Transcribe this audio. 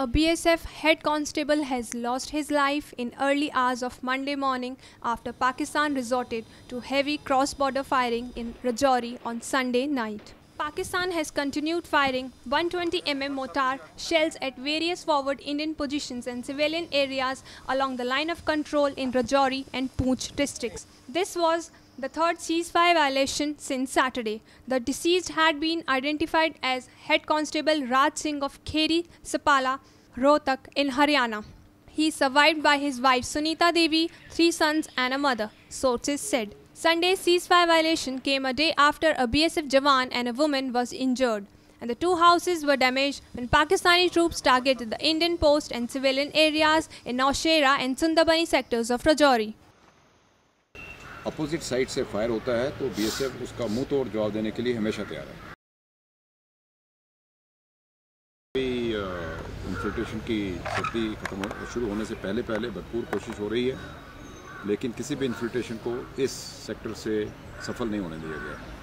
A BSF head constable has lost his life in early hours of Monday morning after Pakistan resorted to heavy cross border firing in Rajouri on Sunday night. Pakistan has continued firing 120 mm mortar shells at various forward Indian positions and civilian areas along the line of control in Rajouri and Poonch districts. This was the third ceasefire violation since Saturday. The deceased had been identified as Head Constable Raj Singh of Kheri Sampla, Rohtak in Haryana. He survived by his wife Sunita Devi, three sons and a mother, sources said. Sunday's ceasefire violation came a day after a BSF Jawan and a woman was injured, and the two houses were damaged when Pakistani troops targeted the Indian post and civilian areas in Naushera and Sundarbani sectors of Rajouri. Opposite side से fire होता है तो BSF उसका मुँह तोड़ जवाब देने के लिए हमेशा तैयार है। इन्फिल्ट्रेशन की सर्दी खत्म हो, शुरू होने से पहले पहले भरपूर कोशिश हो रही है, लेकिन किसी भी इन्फिल्ट्रेशन को इस सेक्टर से सफल नहीं होने दिया गया